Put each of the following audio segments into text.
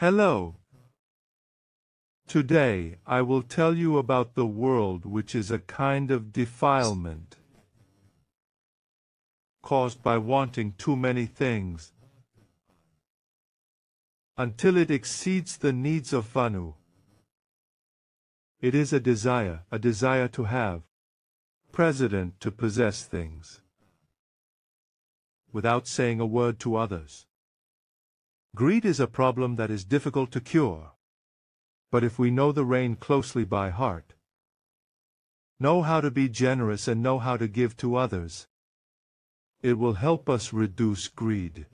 Hello. Today, I will tell you about the world which is a kind of defilement caused by wanting too many things until it exceeds the needs of Vanu. It is a desire, a desire to have, president to possess things, without saying a word to others. Greed is a problem that is difficult to cure. But if we know the rain closely by heart, know how to be generous and know how to give to others, it will help us reduce greed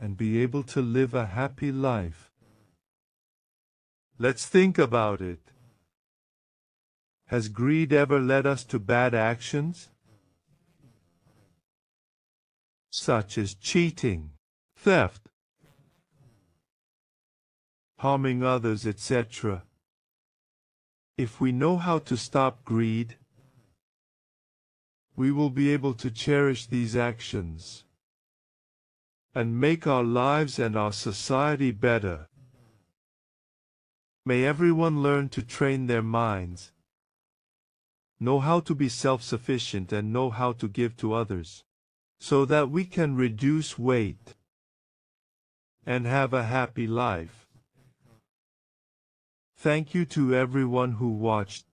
and be able to live a happy life. Let's think about it. Has greed ever led us to bad actions? Such as cheating, theft, harming others, etc. If we know how to stop greed, we will be able to cherish these actions and make our lives and our society better. May everyone learn to train their minds, know how to be self-sufficient and know how to give to others, so that we can reduce weight and have a happy life. Thank you to everyone who watched.